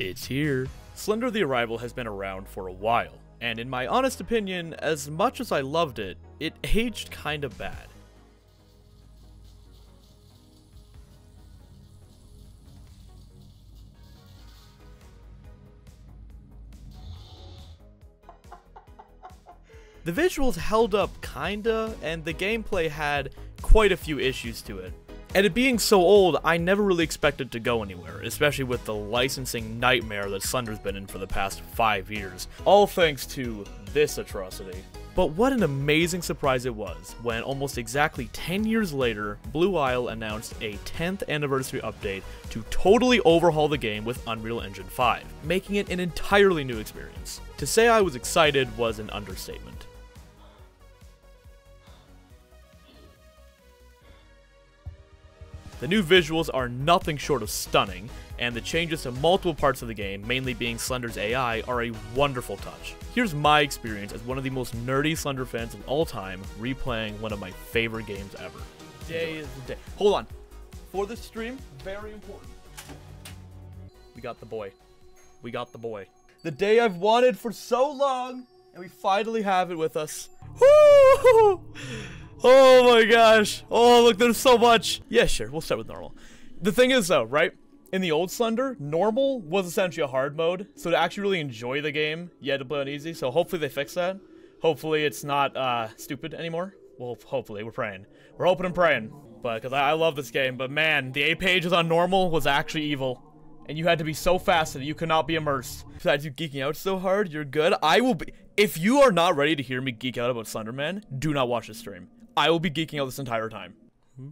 It's here. Slender the Arrival has been around for a while, and in my honest opinion, as much as I loved it, it aged kinda bad. The visuals held up kinda, and the gameplay had quite a few issues to it. And it being so old, I never really expected to go anywhere, especially with the licensing nightmare that Slender's been in for the past five years, all thanks to this atrocity. But what an amazing surprise it was when almost exactly 10 years later, Blue Isle announced a 10th anniversary update to totally overhaul the game with Unreal Engine 5, making it an entirely new experience. To say I was excited was an understatement. The new visuals are nothing short of stunning, and the changes to multiple parts of the game, mainly being Slender's AI, are a wonderful touch. Here's my experience as one of the most nerdy Slender fans of all time, replaying one of my favorite games ever. Day is the day. Hold on. For this stream, very important. We got the boy. We got the boy. The day I've wanted for so long, and we finally have it with us. Woo! Oh my gosh. Oh, look, there's so much. Yeah, sure. We'll start with normal. The thing is, though, right? In the old Slender, normal was essentially a hard mode. So to actually really enjoy the game, you had to play on easy. So hopefully they fix that. Hopefully it's not uh, stupid anymore. Well, hopefully. We're praying. We're hoping and praying. But, because I, I love this game. But, man, the A pages on normal was actually evil. And you had to be so fast that you could not be immersed. Besides you geeking out so hard, you're good. I will be... If you are not ready to hear me geek out about Slenderman, do not watch this stream. I will be geeking out this entire time.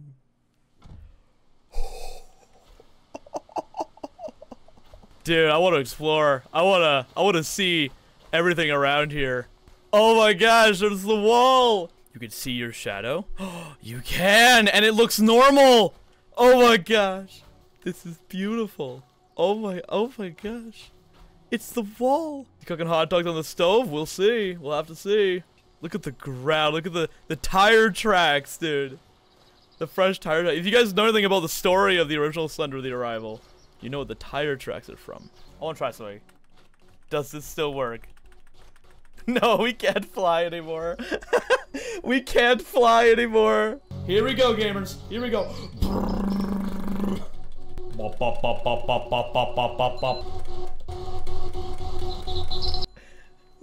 Dude, I want to explore. I want to I want to see everything around here. Oh my gosh, there's the wall. You can see your shadow. you can, and it looks normal. Oh my gosh. This is beautiful. Oh my, oh my gosh. It's the wall. Cooking hot dogs on the stove? We'll see. We'll have to see. Look at the ground. Look at the, the tire tracks, dude. The fresh tire tracks. If you guys know anything about the story of the original Slender The Arrival, you know what the tire tracks are from. I want to try something. Does this still work? No, we can't fly anymore. we can't fly anymore. Here we go, gamers. Here we go. Bop, bop, bop,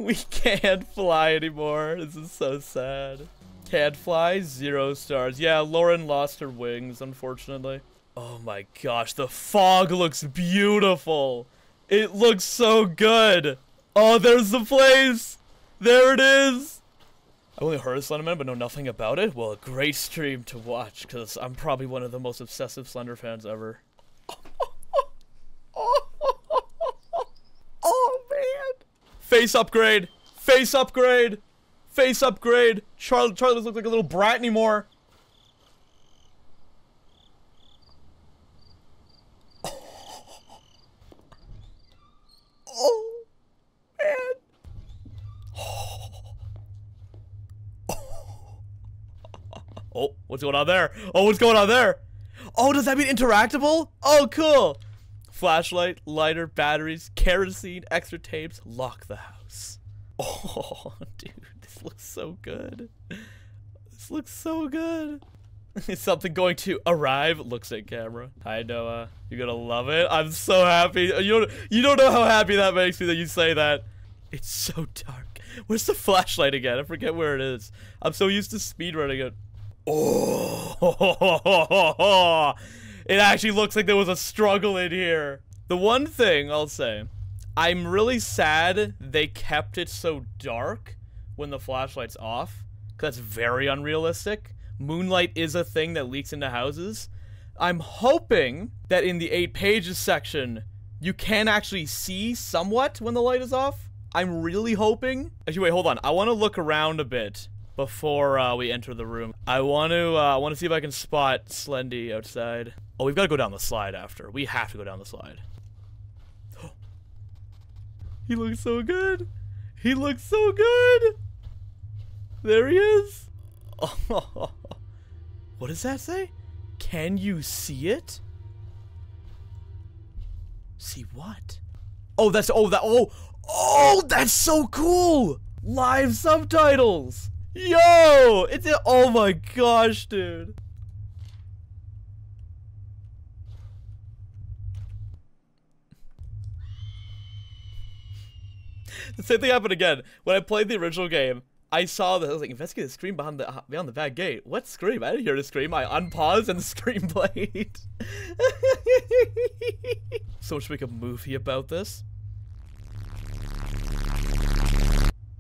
We can't fly anymore. This is so sad. Can't fly, zero stars. Yeah, Lauren lost her wings, unfortunately. Oh my gosh, the fog looks beautiful. It looks so good. Oh, there's the place. There it is. I only heard of Slenderman, but know nothing about it. Well, a great stream to watch, because I'm probably one of the most obsessive Slender fans ever. oh, man. Face upgrade. Face upgrade. Face upgrade. Charlie, Charlie doesn't look like a little brat anymore. Oh, man. Oh, what's going on there? Oh, what's going on there? Oh, does that mean interactable? Oh, cool. Flashlight, lighter, batteries, kerosene, extra tapes, lock the house. Oh, dude, this looks so good. This looks so good. Is something going to arrive? Looks at camera. Hi, Noah. You're gonna love it. I'm so happy. You don't, you don't know how happy that makes me that you say that. It's so dark. Where's the flashlight again? I forget where it is. I'm so used to speedrunning it. Oh, it actually looks like there was a struggle in here. The one thing I'll say, I'm really sad they kept it so dark when the flashlight's off. Cause that's very unrealistic. Moonlight is a thing that leaks into houses. I'm hoping that in the eight pages section, you can actually see somewhat when the light is off. I'm really hoping. Actually, wait, hold on. I want to look around a bit before uh, we enter the room. I want to uh, want to see if I can spot Slendy outside. Oh, we've got to go down the slide after. We have to go down the slide. he looks so good. He looks so good. There he is. What does that say? Can you see it? See what? Oh, that's oh that oh oh that's so cool. Live subtitles. Yo, it's a, oh my gosh, dude. The same thing happened again when I played the original game. I saw that I was like, investigate the scream behind the beyond the back gate. What scream? I didn't hear the scream. I unpaused and the scream played. so much make a movie about this.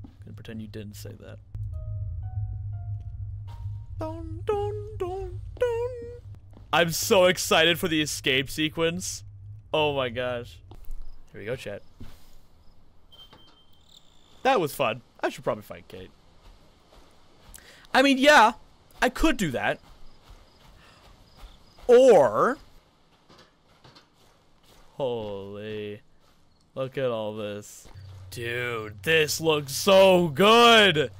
I'm Gonna pretend you didn't say that. Dun, dun, dun, dun. I'm so excited for the escape sequence. Oh my gosh. Here we go, chat. That was fun. I should probably fight Kate. I mean, yeah, I could do that. Or... Holy... Look at all this. Dude, this looks so good!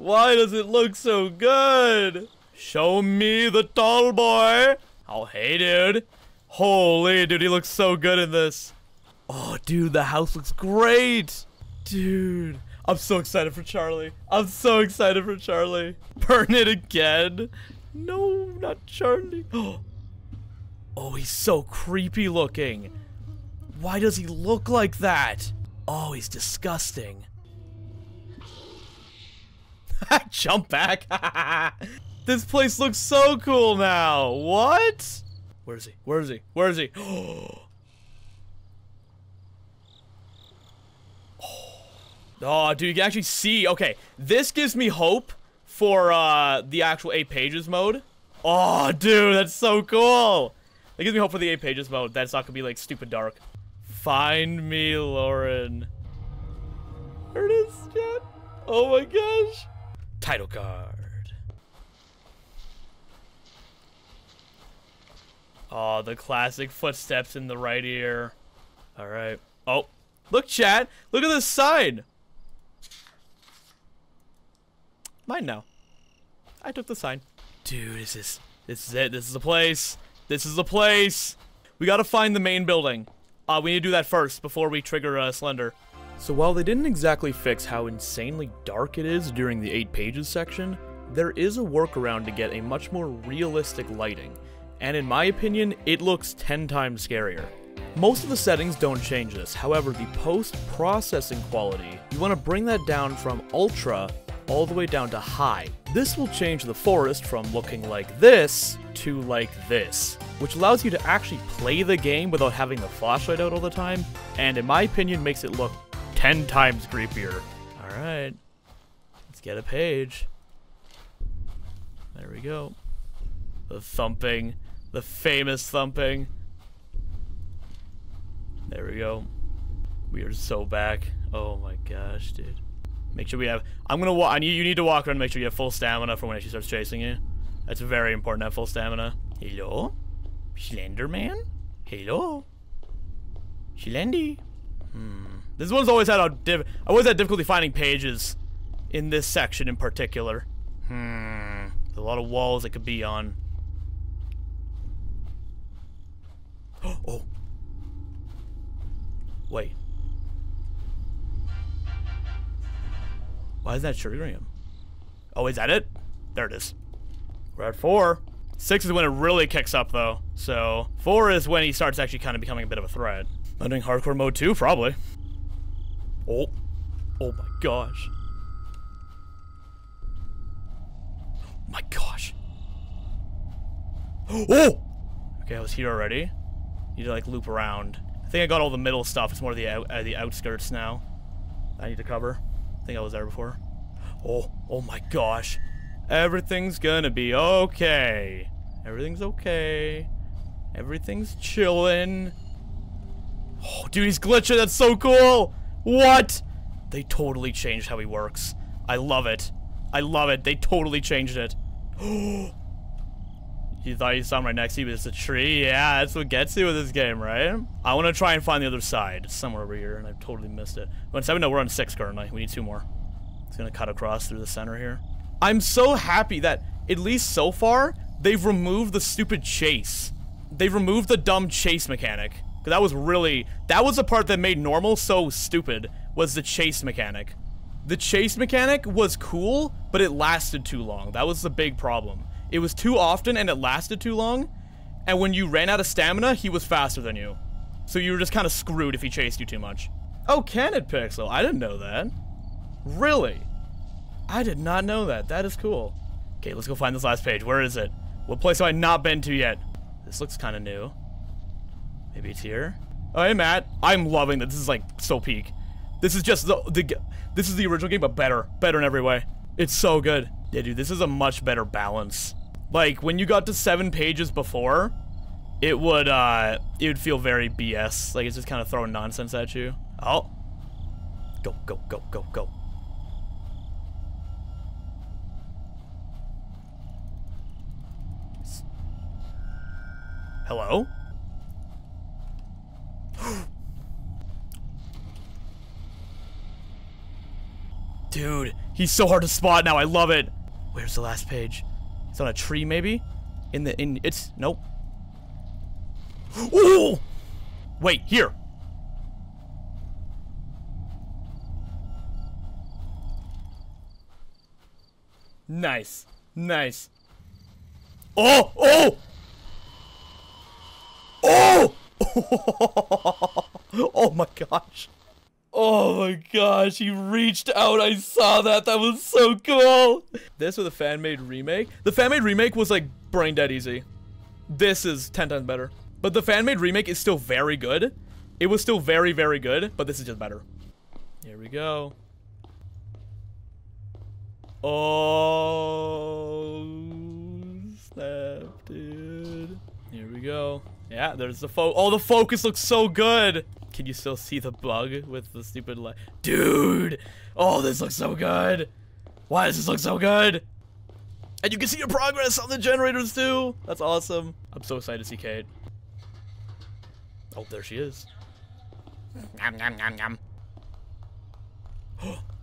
Why does it look so good? Show me the tall boy! Oh, hey, dude. Holy, dude, he looks so good in this. Oh, dude, the house looks great! Dude, I'm so excited for Charlie. I'm so excited for Charlie. Burn it again. No, not Charlie. Oh, he's so creepy looking. Why does he look like that? Oh, he's disgusting. Jump back. this place looks so cool now. What? Where is he? Where is he? Where is he? Oh. Dude, you can actually see. Okay, this gives me hope for uh, the actual 8 pages mode. Oh, dude, that's so cool. It gives me hope for the 8 pages mode. That's not going to be, like, stupid dark. Find me, Lauren. There it is, chat. Oh my gosh. Title card. Oh, the classic footsteps in the right ear. All right. Oh, look, chat. Look at this sign. Mine now. I took the sign. Dude, this is this is it. This is the place. This is the place. We gotta find the main building. Uh, we need to do that first before we trigger uh, Slender. So while they didn't exactly fix how insanely dark it is during the 8 pages section, there is a workaround to get a much more realistic lighting, and in my opinion, it looks 10 times scarier. Most of the settings don't change this, however the post-processing quality, you want to bring that down from ultra all the way down to high. This will change the forest from looking like this to like this, which allows you to actually play the game without having the flashlight out all the time, and in my opinion makes it look 10 times creepier. Alright, let's get a page. There we go. The thumping, the famous thumping. There we go. We are so back. Oh my gosh, dude. Make sure we have. I'm gonna walk. I need you need to walk around. and make sure you have full stamina for when she starts chasing you. That's very important to have full stamina. Hello, Slenderman. Hello, Slendy. Hmm. This one's always had a div. I always had difficulty finding pages in this section in particular. Hmm. There's a lot of walls it could be on. oh. Wait. Why is that triggering him? Oh, is that it? There it is. We're at four. Six is when it really kicks up, though. So, four is when he starts actually kind of becoming a bit of a threat. I'm doing hardcore mode too, probably. Oh. Oh my gosh. My gosh. Oh! Okay, I was here already. Need to, like, loop around. I think I got all the middle stuff. It's more the, out uh, the outskirts now. I need to cover. I think I was there before. Oh, oh my gosh. Everything's gonna be okay. Everything's okay. Everything's chilling. Oh, dude, he's glitching. That's so cool. What? They totally changed how he works. I love it. I love it. They totally changed it. you thought you saw him right next to you, but it's a tree? Yeah, that's what gets you with this game, right? I want to try and find the other side. It's somewhere over here, and I've totally missed it. But seven, no, we're on six currently. We need two more. It's gonna cut across through the center here. I'm so happy that, at least so far, they've removed the stupid chase. They've removed the dumb chase mechanic. Cause that was really that was the part that made normal so stupid was the chase mechanic. The chase mechanic was cool, but it lasted too long. That was the big problem. It was too often and it lasted too long. And when you ran out of stamina, he was faster than you. So you were just kind of screwed if he chased you too much. Oh, can it pixel? I didn't know that. Really? I did not know that. That is cool. Okay, let's go find this last page. Where is it? What place have I not been to yet? This looks kind of new. Maybe it's here? Oh, hey, Matt. I'm loving this. This is, like, so peak. This is just the, the... This is the original game, but better. Better in every way. It's so good. Yeah, dude, this is a much better balance. Like, when you got to seven pages before, it would, uh... It would feel very BS. Like, it's just kind of throwing nonsense at you. Oh. Go, go, go, go, go. Hello? Dude, he's so hard to spot now. I love it. Where's the last page? It's on a tree, maybe? In the, in, it's, nope. Ooh! Wait, here. Nice. Nice. Oh! Oh! Oh! oh my gosh. Oh my gosh, he reached out. I saw that. That was so cool. This with a fan-made remake. The fan-made remake was like brain dead easy. This is 10 times better. But the fan-made remake is still very good. It was still very, very good, but this is just better. Here we go. Oh, snap, dude. Here we go. Yeah, there's the fo- Oh, the focus looks so good. Can you still see the bug with the stupid light? Dude! Oh, this looks so good! Why does this look so good? And you can see your progress on the generators too! That's awesome. I'm so excited to see Kate. Oh, there she is. Yum, yum, yum, yum.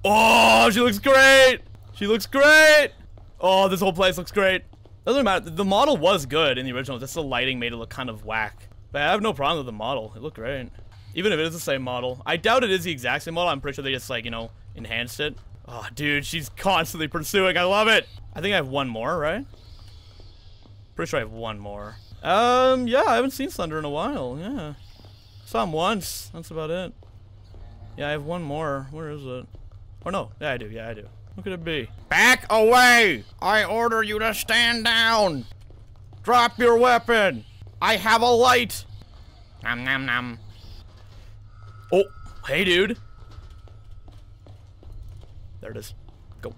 Oh, she looks great! She looks great! Oh, this whole place looks great. Doesn't matter. The model was good in the original. Just the lighting made it look kind of whack. But I have no problem with the model. It looked great. Even if it is the same model. I doubt it is the exact same model. I'm pretty sure they just, like, you know, enhanced it. Oh, dude, she's constantly pursuing. I love it. I think I have one more, right? Pretty sure I have one more. Um, yeah, I haven't seen Slender in a while. Yeah. Saw him once. That's about it. Yeah, I have one more. Where is it? Oh, no. Yeah, I do. Yeah, I do. What could it be? Back away! I order you to stand down! Drop your weapon! I have a light! Nom nom nom. Oh, hey, dude. There it is. Go.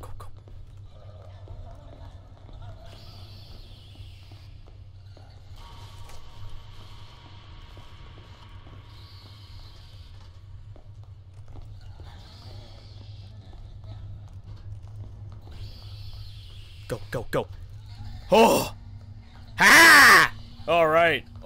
Go, go. Go, go, go. Oh!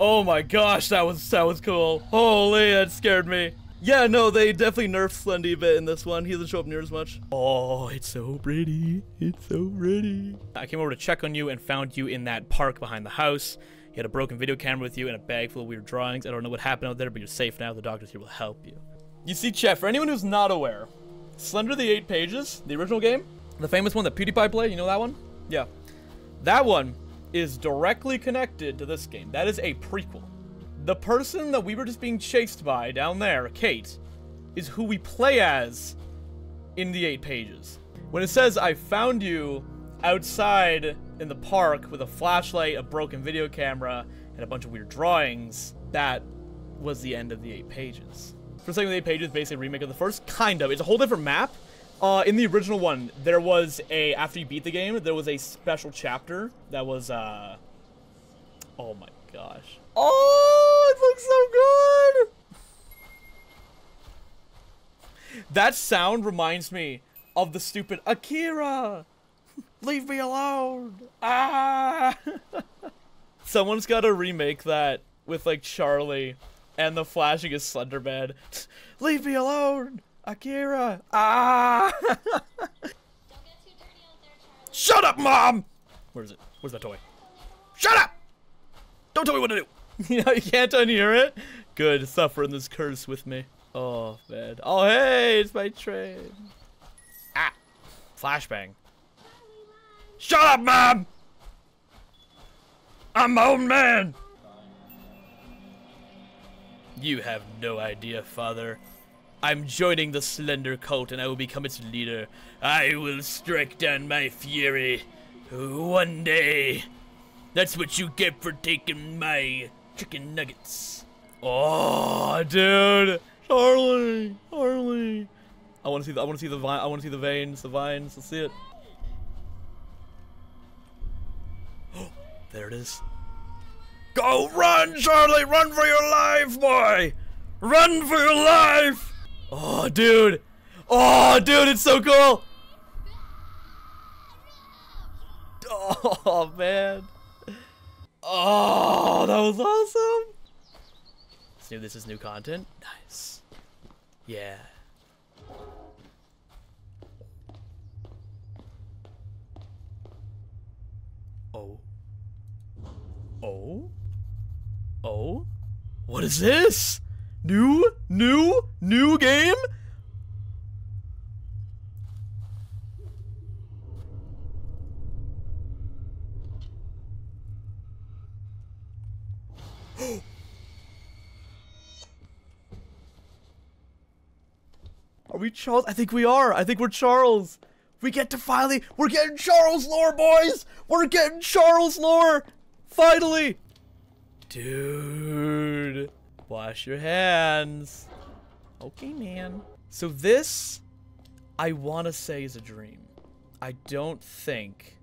Ha! All right. Oh my gosh, that was that was cool. Holy, that scared me. Yeah, no, they definitely nerfed Slendy a bit in this one. He doesn't show up near as much. Oh, it's so pretty. It's so pretty. I came over to check on you and found you in that park behind the house. You had a broken video camera with you and a bag full of weird drawings. I don't know what happened out there, but you're safe now. The doctors here will help you. You see, Chet, for anyone who's not aware, Slender the Eight Pages, the original game, the famous one that PewDiePie played, you know that one? Yeah. That one is directly connected to this game. That is a prequel. The person that we were just being chased by down there, Kate, is who we play as in the eight pages. When it says, I found you outside in the park with a flashlight, a broken video camera, and a bunch of weird drawings, that was the end of the eight pages. For saying the eight pages, basically a remake of the first, kind of. It's a whole different map. Uh, in the original one, there was a, after you beat the game, there was a special chapter that was, uh, oh my gosh. Oh, it looks so good! That sound reminds me of the stupid Akira! Leave me alone! Ah! Someone's got to remake that with, like, Charlie and the flashing is Slenderman. Leave me alone! Akira! Ah! Shut up, Mom! Where is it? Where's that toy? Shut up! Don't tell me what to do! you know, you can't unhear it? Good, suffering this curse with me. Oh, man. Oh, hey, it's my train. Ah, flashbang. Shut up, mom! I'm my own man! You have no idea, father. I'm joining the Slender Cult and I will become its leader. I will strike down my fury. One day. That's what you get for taking my chicken nuggets. Oh, dude. Charlie. Charlie. I want to see the I want to see the I want to see the veins, the vines. Let's see it. Oh, there it is. Go run, Charlie! Run for your life, boy! Run for your life! Oh, dude! Oh, dude, it's so cool! Oh, man. Oh, that was awesome! See, this is new content. Nice. Yeah. Oh. Oh? Oh? What is this? New? New? New game? Are we Charles? I think we are. I think we're Charles. We get to finally. We're getting Charles lore, boys. We're getting Charles lore. Finally. Dude. Wash your hands. Okay, man. So this, I want to say is a dream. I don't think.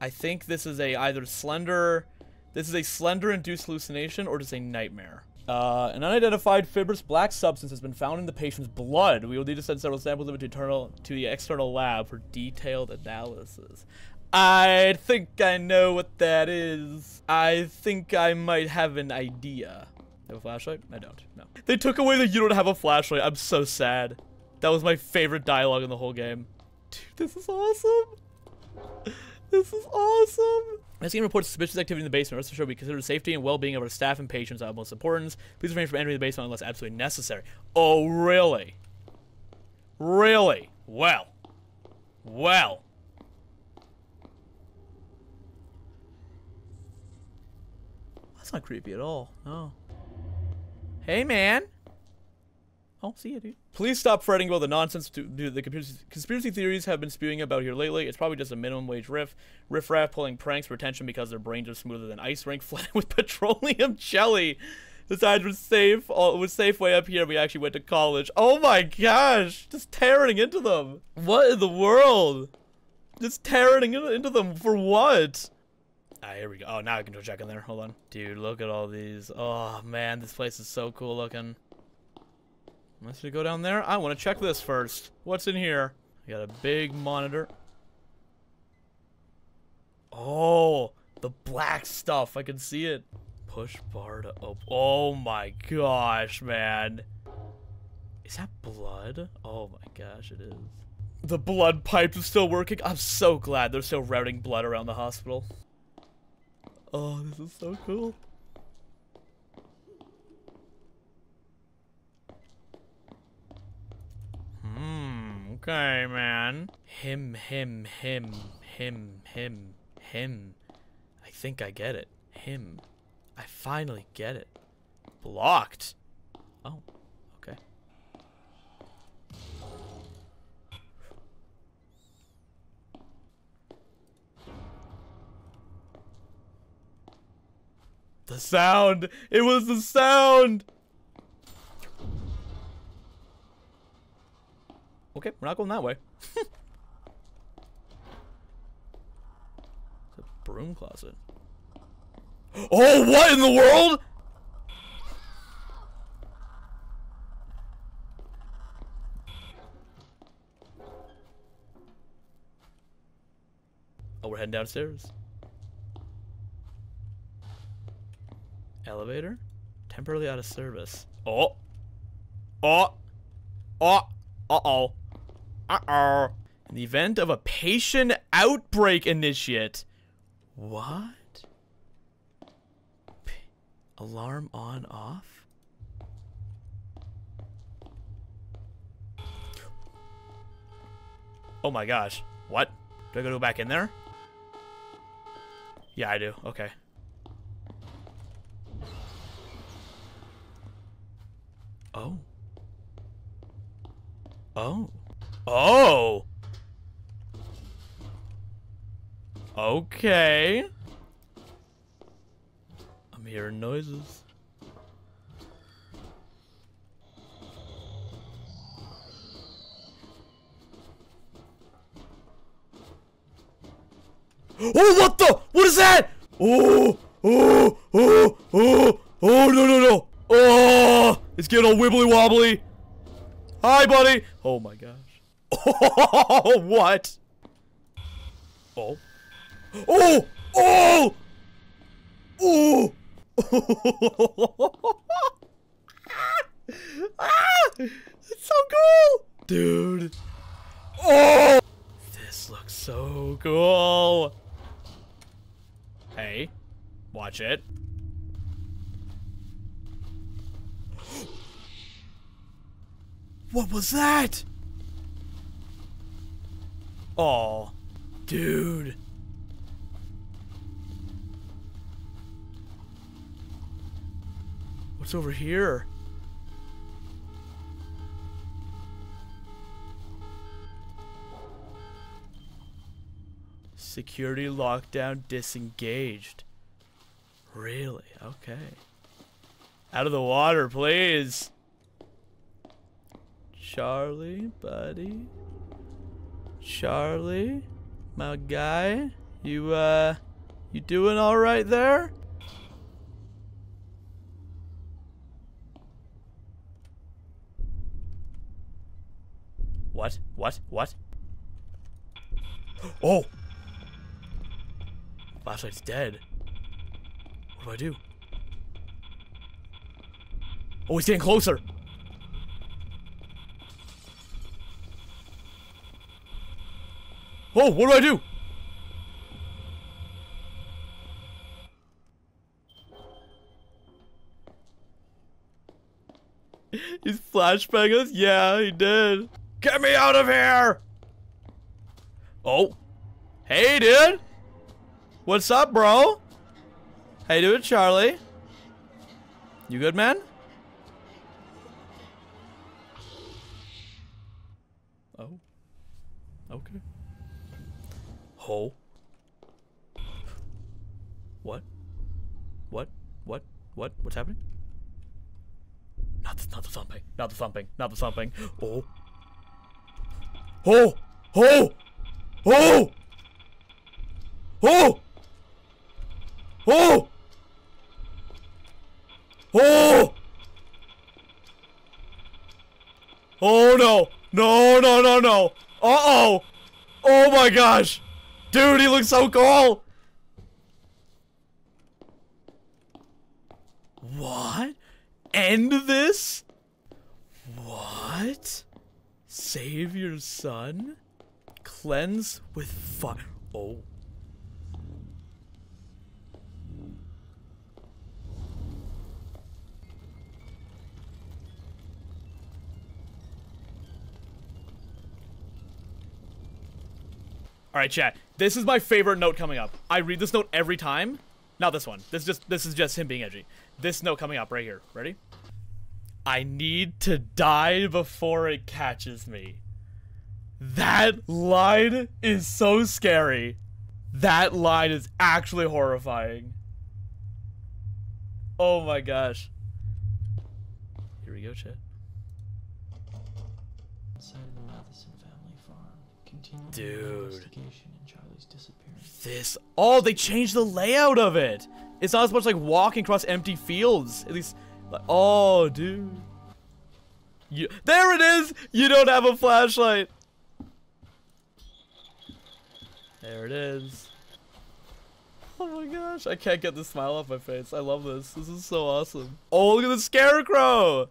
I think this is a either slender. This is a slender induced hallucination or just a nightmare. Uh, an unidentified fibrous black substance has been found in the patient's blood. We will need to send several samples of it to, internal, to the external lab for detailed analysis. I think I know what that is. I think I might have an idea. I have a flashlight? I don't. No. They took away the you don't have a flashlight. I'm so sad. That was my favorite dialogue in the whole game. Dude, this is awesome. This is awesome. This game reports suspicious activity in the basement. Rest assured, we consider the safety and well-being of our staff and patients of utmost importance. Please refrain from entering the basement unless absolutely necessary. Oh, really? Really? Well. Well. That's not creepy at all. No. Hey, man. I'll see you, dude. Please stop fretting about the nonsense to, to the conspiracy theories have been spewing about here lately. It's probably just a minimum wage riff, riffraff pulling pranks for attention because their brains are smoother than ice rink flooded with petroleum jelly. Besides, we're safe. All, we're safe way up here. We actually went to college. Oh my gosh! Just tearing into them. What in the world? Just tearing into them for what? Ah, here we go. Oh, now I can go check in there. Hold on. Dude, look at all these. Oh, man, this place is so cool looking. Let's go down there. I want to check this first. What's in here? We got a big monitor. Oh, the black stuff. I can see it. Push bar to open. Oh my gosh, man. Is that blood? Oh my gosh, it is. The blood pipes is still working. I'm so glad they're still routing blood around the hospital. Oh, this is so cool. Hmm, okay, man. Him, him, him, him, him, him. I think I get it. Him. I finally get it. Blocked. Oh, okay. The sound! It was the sound! Okay, we're not going that way. it's a broom closet. Oh, what in the world? Oh, we're heading downstairs. Elevator? Temporarily out of service. Oh. Oh. Oh. Uh-oh. Uh-oh. In the event of a patient outbreak initiate. What? Alarm on, off? Oh my gosh. What? Do I go back in there? Yeah, I do. Okay. Oh. Oh. Oh! Okay. I'm hearing noises. Oh, what the? What is that? Oh, oh, oh, oh, oh, no, no, no. Oh, it's getting all wibbly wobbly. Hi, buddy. Oh my gosh. Oh, what? Oh. Oh! Oh! Oh! ah! It's so cool! Dude. Oh! This looks so cool. Hey. Watch it. What was that? Oh, dude. What's over here? Security lockdown disengaged. Really? Okay. Out of the water, please. Charlie, buddy. Charlie, my guy. You, uh, you doing alright there? What? What? What? Oh! Flashlight's dead. What do I do? Oh, he's getting closer! Oh, what do I do? He's flashbang us? Yeah, he did. Get me out of here! Oh. Hey, dude! What's up, bro? How you doing, Charlie? You good, man? Oh. Okay. Ho. What? What? What? What? What's happening? Not the, not the thumping. Not the thumping. Not the thumping. Oh. Oh! Oh! Oh! Oh! Oh! Oh! Oh no! No, no, no, no! Uh-oh! Oh my gosh! Dude, he looks so cool! What? End this? What? Save your son? Cleanse with fire. Oh. All right, chat. This is my favorite note coming up. I read this note every time. Not this one. This is just this is just him being edgy. This note coming up right here. Ready? I need to die before it catches me. That line is so scary. That line is actually horrifying. Oh my gosh. Here we go, chat. Dude. This. Oh, they changed the layout of it. It's not as much like walking across empty fields. At least. Like, oh, dude. You, there it is! You don't have a flashlight. There it is. Oh my gosh, I can't get the smile off my face. I love this. This is so awesome. Oh, look at the scarecrow!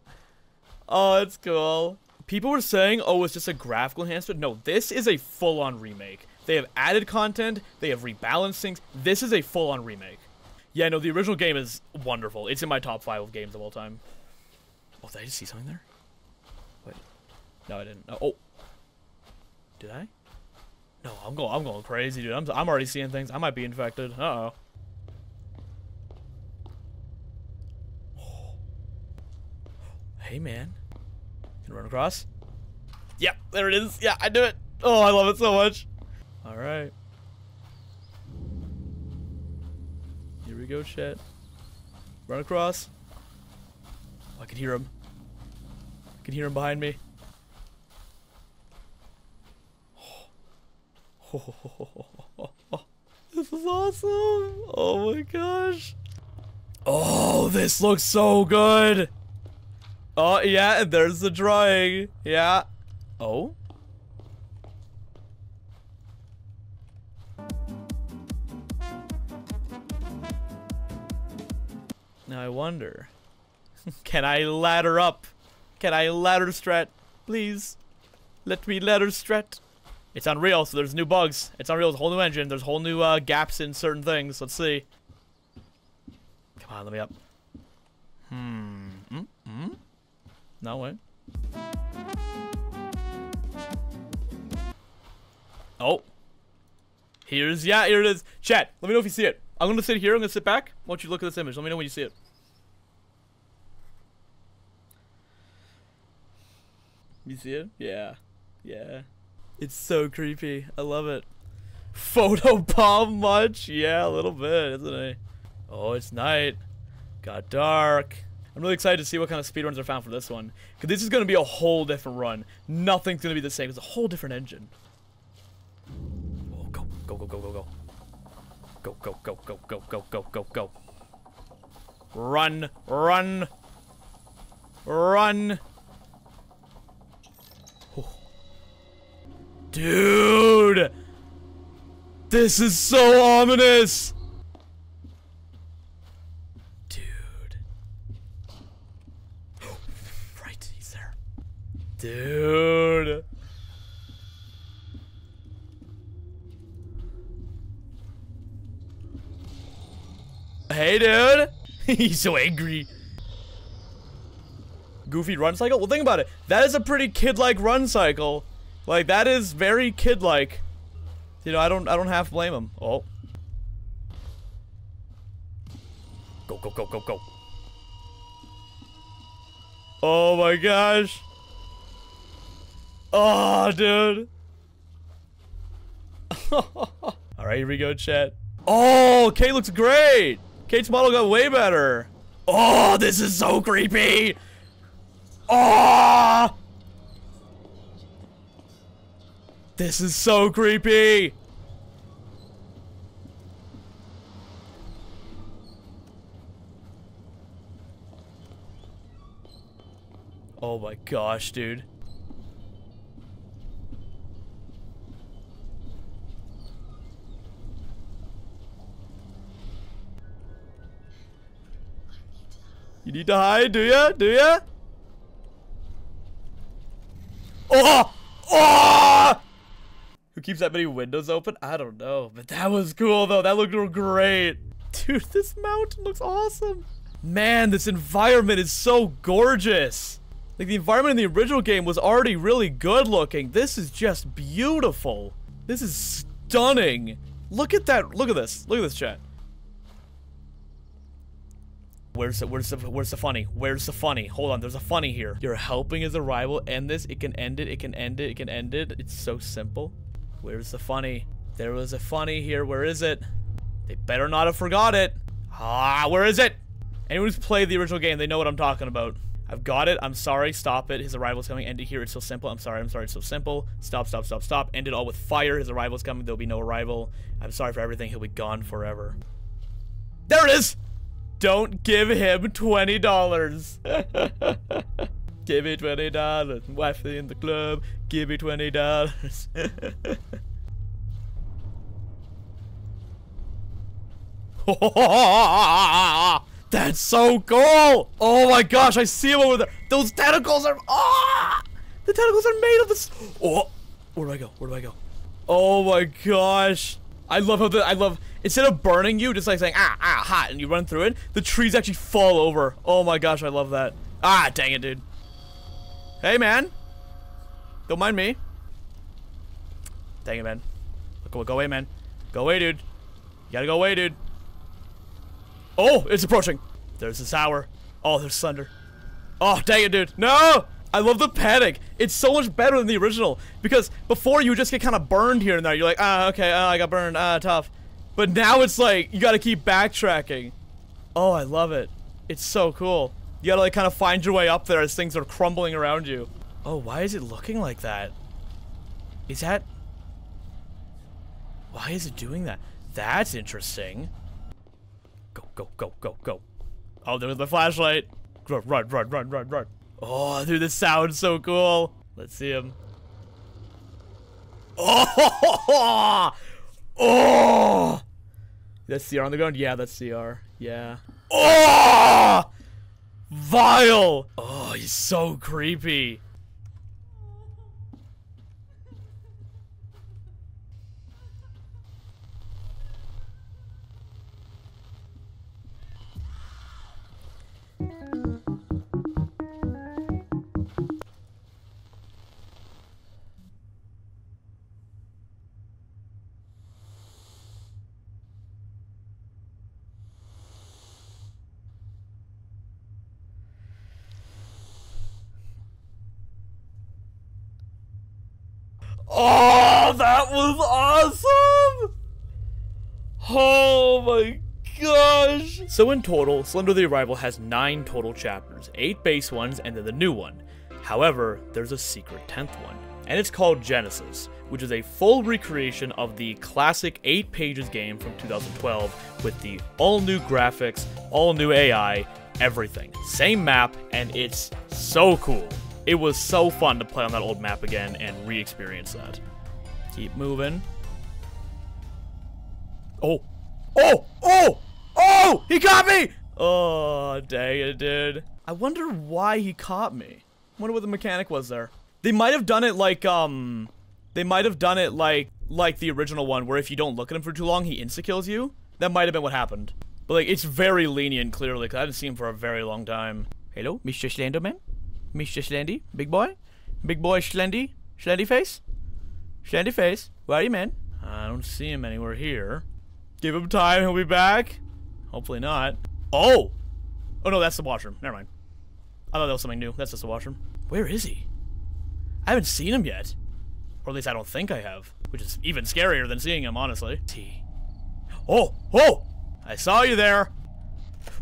Oh, it's cool. People were saying, oh, it's just a graphical enhancement. No, this is a full-on remake. They have added content. They have rebalanced things. This is a full-on remake. Yeah, no, the original game is wonderful. It's in my top five of games of all time. Oh, did I just see something there? Wait. No, I didn't. Oh. Did I? No, I'm going. I'm going crazy, dude. I'm. I'm already seeing things. I might be infected. Uh oh. Hey, man. Can run across? Yep, there it is. Yeah, I do it. Oh, I love it so much. All right. Here we go, chat. Run across. Oh, I can hear him. I can hear him behind me. oh this is awesome. Oh my gosh. Oh, this looks so good. Oh, yeah, there's the drawing. Yeah. Oh? Now I wonder, can I ladder up? Can I ladder strat? Please, let me ladder strat. It's Unreal, so there's new bugs. It's Unreal, it's a whole new engine. There's whole new uh, gaps in certain things. Let's see. Come on, let me up. Hmm. Mm hmm? No, wait. Oh. Here's, yeah, here it is. Chat, let me know if you see it. I'm gonna sit here, I'm gonna sit back. Why don't you look at this image? Let me know when you see it. You see it? Yeah. Yeah. It's so creepy. I love it. Photo bomb much? Yeah, a little bit, isn't it? Oh, it's night. Got dark. I'm really excited to see what kind of speedruns are found for this one. Because this is going to be a whole different run. Nothing's going to be the same. It's a whole different engine. Oh, go, go, go, go, go, go. Go, go, go, go, go, go, go, go, go. Run, run, run. Dude! This is so ominous! Dude. right, he's there. Dude. Hey, dude. he's so angry. Goofy run cycle? Well, think about it. That is a pretty kid-like run cycle. Like that is very kid-like. You know, I don't I don't half blame him. Oh. Go go go go go. Oh my gosh. Oh, dude. Alright, here we go, chat. Oh, Kate looks great. Kate's model got way better. Oh, this is so creepy. Oh! This is so creepy! Oh my gosh, dude. You need to hide, do ya? Do ya? Oh! Oh! Who keeps that many windows open? I don't know. But that was cool, though. That looked great. Dude, this mountain looks awesome. Man, this environment is so gorgeous. Like, the environment in the original game was already really good looking. This is just beautiful. This is stunning. Look at that. Look at this. Look at this, chat. Where's the, where's the, where's the funny? Where's the funny? Hold on, there's a funny here. You're helping his arrival. End this. It can end it. It can end it. It can end it. It's so simple. Where's the funny? There was a funny here. Where is it? They better not have forgot it. Ah, where is it? Anyone who's played the original game, they know what I'm talking about. I've got it. I'm sorry. Stop it. His arrival's coming. End it here. It's so simple. I'm sorry. I'm sorry. It's so simple. Stop, stop, stop, stop. End it all with fire. His arrival's coming. There'll be no arrival. I'm sorry for everything. He'll be gone forever. There it is! Don't give him $20. Give me twenty dollars. Wife in the club. Give me twenty dollars. That's so cool! Oh my gosh, I see him over there. Those tentacles are. Ah! The tentacles are made of this. Oh, where do I go? Where do I go? Oh my gosh. I love how the I love instead of burning you, just like saying ah ah hot, and you run through it, the trees actually fall over. Oh my gosh, I love that. Ah, dang it, dude. Hey, man. Don't mind me. Dang it, man. Go, go away, man. Go away, dude. You gotta go away, dude. Oh, it's approaching. There's this hour. Oh, there's thunder. Oh, dang it, dude. No! I love the panic. It's so much better than the original. Because before you just get kind of burned here and there. You're like, ah, okay, ah, I got burned. Ah, tough. But now it's like, you gotta keep backtracking. Oh, I love it. It's so cool. You gotta like kind of find your way up there as things are crumbling around you. Oh, why is it looking like that? Is that... Why is it doing that? That's interesting. Go, go, go, go, go. Oh, there's the flashlight. Run, run, run, run, run, run. Oh, dude, this sounds so cool. Let's see him. Oh! Oh! That's CR on the ground? Yeah, that's CR. Yeah. Oh! Vile! Oh, he's so creepy. Oh, that was awesome! Oh my gosh! So in total, Slender the Arrival has 9 total chapters, 8 base ones, and then the new one. However, there's a secret 10th one, and it's called Genesis, which is a full recreation of the classic 8 pages game from 2012 with the all new graphics, all new AI, everything. Same map, and it's so cool. It was so fun to play on that old map again and re-experience that. Keep moving. Oh! Oh! Oh! Oh! He caught me! Oh, dang it, dude. I wonder why he caught me. I wonder what the mechanic was there. They might have done it like, um... They might have done it like, like the original one, where if you don't look at him for too long, he insta-kills you. That might have been what happened. But, like, it's very lenient, clearly, because I haven't seen him for a very long time. Hello, Mr. Slenderman? Mr. Schlendy, big boy, big boy Schlendy, Schlendy face, Schlendy face. Where are you, man? I don't see him anywhere here. Give him time, he'll be back. Hopefully not. Oh! Oh no, that's the washroom. Never mind. I thought that was something new. That's just the washroom. Where is he? I haven't seen him yet. Or at least I don't think I have. Which is even scarier than seeing him, honestly. T. Oh! Oh! I saw you there!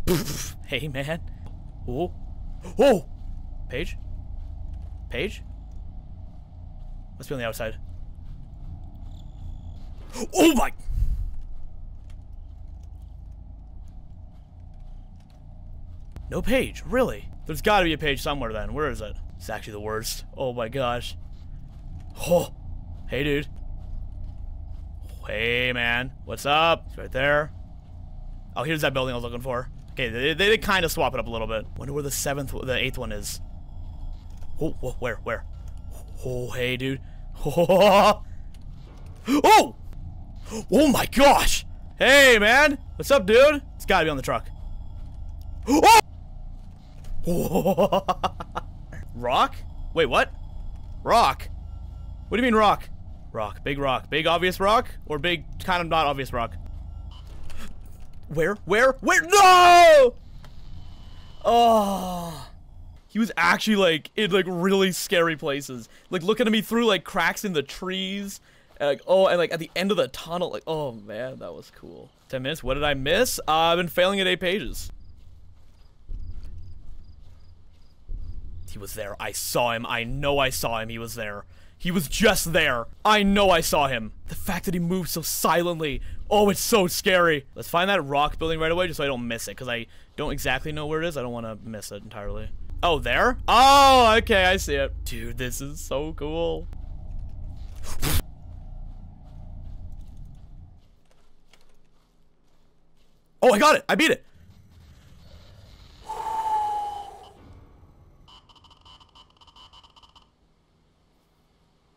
hey, man. Oh. Oh! Page? Page? Must be on the outside. Oh my! No page, really? There's gotta be a page somewhere then. Where is it? It's actually the worst. Oh my gosh. Oh! Hey, dude. Hey, man. What's up? It's right there. Oh, here's that building I was looking for. Okay, they, they did kind of swap it up a little bit. Wonder where the seventh, the eighth one is. Oh, where, where? Oh, hey, dude. Oh! Oh! Oh my gosh! Hey, man! What's up, dude? It's gotta be on the truck. Oh! rock? Wait, what? Rock? What do you mean rock? Rock. Big rock. Big obvious rock? Or big kind of not obvious rock? Where? Where? Where? No! Oh. He was actually like in like really scary places. Like looking at me through like cracks in the trees. And, like oh, and like at the end of the tunnel. Like oh man, that was cool. Ten minutes. What did I miss? Uh, I've been failing at eight pages. He was there. I saw him. I know I saw him. He was there. He was just there. I know I saw him. The fact that he moved so silently. Oh, it's so scary. Let's find that rock building right away just so I don't miss it. Because I don't exactly know where it is. I don't want to miss it entirely. Oh, there? Oh, okay, I see it. Dude, this is so cool. Oh, I got it! I beat it!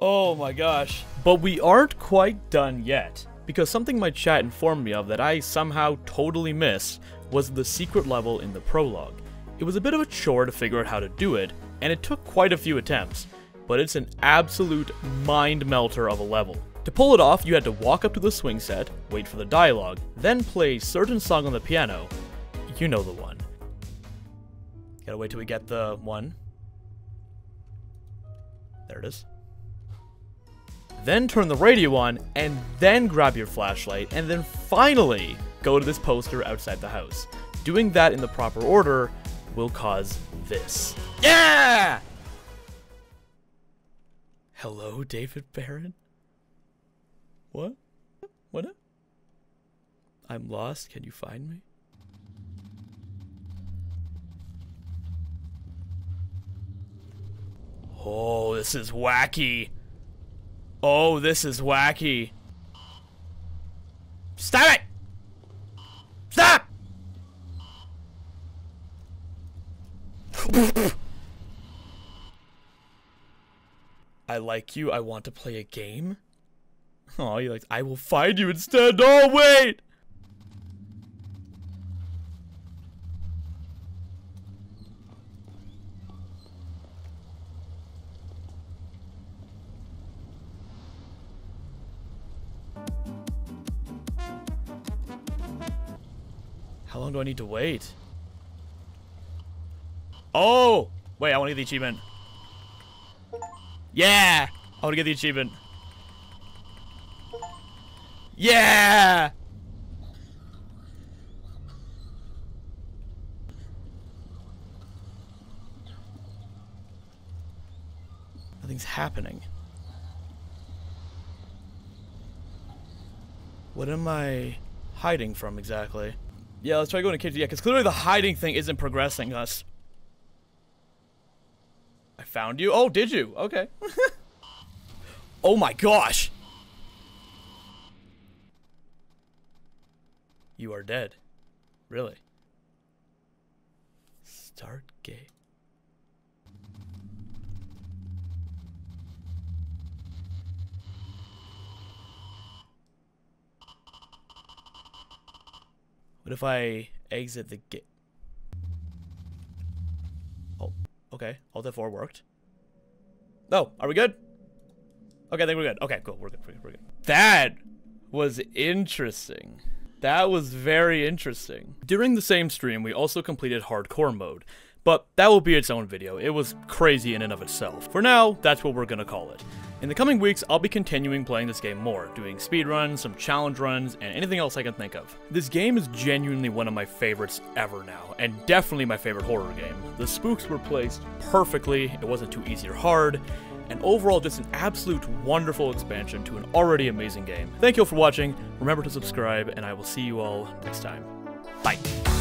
Oh my gosh. But we aren't quite done yet. because something my chat informed me of that I somehow totally missed was the secret level in the prologue. It was a bit of a chore to figure out how to do it, and it took quite a few attempts, but it's an absolute mind melter of a level. To pull it off, you had to walk up to the swing set, wait for the dialogue, then play a certain song on the piano. You know the one. Gotta wait till we get the one. There it is. Then turn the radio on, and then grab your flashlight, and then finally go to this poster outside the house. Doing that in the proper order will cause this. Yeah! Hello, David Baron? What? What? I'm lost. Can you find me? Oh, this is wacky. Oh, this is wacky. Stop it! Stop! I like you. I want to play a game. Oh, you like, I will find you instead. Oh, wait! How long do I need to wait? Oh! Wait, I want to get the achievement. Yeah! I want to get the achievement. Yeah! Nothing's happening. What am I hiding from exactly? Yeah, let's try going to kids. Yeah, because clearly the hiding thing isn't progressing us. Found you. Oh, did you? Okay. oh my gosh. You are dead. Really? Start game. What if I exit the gate? Okay. Alt F4 worked. Oh, are we good? Okay, I think we're good. Okay, cool. We're good. We're good. We're good. That was interesting. That was very interesting. During the same stream, we also completed hardcore mode, but that will be its own video. It was crazy in and of itself. For now, that's what we're gonna call it. In the coming weeks, I'll be continuing playing this game more, doing speedruns, some challenge runs, and anything else I can think of. This game is genuinely one of my favorites ever now, and definitely my favorite horror game. The spooks were placed perfectly, it wasn't too easy or hard, and overall just an absolute wonderful expansion to an already amazing game. Thank you all for watching, remember to subscribe, and I will see you all next time. Bye!